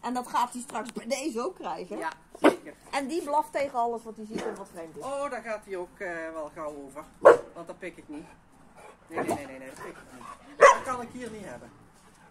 En dat gaat hij straks bij deze ook krijgen. Ja, zeker. En die blaft tegen alles wat hij ziet en wat vreemd is. Oh, daar gaat hij ook eh, wel gauw over. Want dat pik ik niet. Nee, nee, nee, nee, nee, dat pik ik niet. Dat kan ik hier niet hebben.